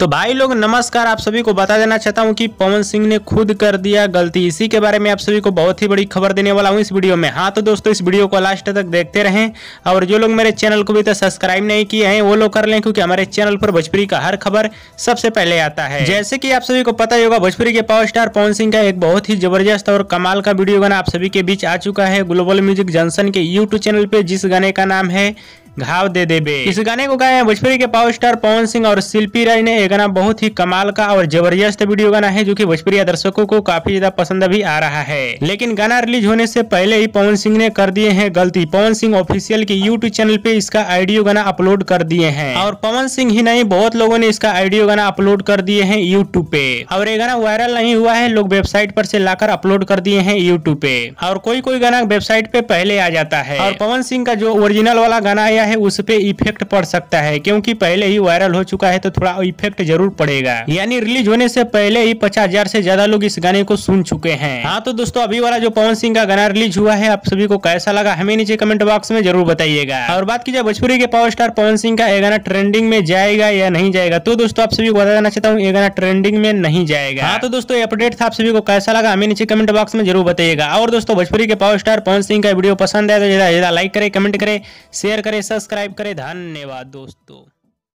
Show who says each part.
Speaker 1: तो भाई लोग, नमस्कार। आप सभी को बता देना चाहता हूँ कि पवन सिंह ने खुद कर दिया गलती। इसी के बारे में आप सभी को बहुत ही बड़ी खबर देने वाला हूँ इस वीडियो में। हाँ तो दोस्तों, इस वीडियो को लास्ट तक देखते रहें। और जो लोग मेरे चैनल को भी तो सब्सक्राइब नहीं किए हैं, वो लोग कर लें, क्योंकि हमारे चैनल पर भोजपुरी का हर खबर सबसे पहले आता है। जैसे की आप सभी को पता ही होगा, भोजपुरी के पावर स्टार पवन सिंह का एक बहुत ही ज़बरदस्त और कमाल का वीडियो गाना आप सभी के बीच आ चुका है, ग्लोबल म्यूज़िक जंक्शन के यूट्यूब चैनल पे, जिस गाने का नाम है घाव दे दे बे इस गाने को गाए हैं भोजपुरी के पावर स्टार पवन सिंह और शिल्पी राय ने। ये गाना बहुत ही कमाल का और ज़बरदस्त वीडियो गाना है, जो कि भोजपुरी दर्शकों को काफ़ी ज़्यादा पसंद भी आ रहा है। लेकिन गाना रिलीज़ होने से पहले ही पवन सिंह ने कर दिए हैं गलती। पवन सिंह ऑफिशियल के यूट्यूब चैनल पे इसका आइडियो गाना अपलोड कर दिए हैं। और पवन सिंह ही नहीं, बहुत लोगों ने इसका आइडियो गाना अपलोड कर दिए हैं यूट्यूब पे। और ये गाना वायरल नहीं हुआ है, लोग वेबसाइट पर से लाकर अपलोड कर दिए हैं यूट्यूब पे। और कोई कोई गाना वेबसाइट पे पहले आ जाता है। और पवन सिंह का जो ओरिजिनल वाला गाना आया है उस पे इफ़ेक्ट पड़ सकता है। क्योंकि पहले ही वायरल हो चुका है तो थोड़ा इफ़ेक्ट ज़रूर पड़ेगा। यानी रिलीज़ होने से पहले ही पचास हज़ार से ज़्यादा लोग इस गाने को सुन चुके हैं। हाँ तो दोस्तों अभी वाला जो पवन सिंह का गाना रिलीज़ हुआ है आप सभी को कैसा लगा हमें नीचे कमेंट बॉक्स में ज़रूर बताइएगा। और बात की जाए भोजपुरी के पावर स्टार पवन सिंह का ये गाना ट्रेंडिंग में जाएगा या नहीं जाएगा? तो दोस्तों आप सभी को बता देना चाहता हूँ ये गाना ट्रेंडिंग में नहीं जाएगा। हाँ तो दोस्तों अपडेट था आप सभी को कैसा लगा हमें नीचे कमेंट बॉक्स में ज़रूर बताइएगा। और दोस्तों भोजपुरी के पावर स्टार पवन सिंह का वीडियो पसंद है तो ज़्यादा लाइक करे कमेंट करे शेयर करे सब्सक्राइब करें। धन्यवाद दोस्तों।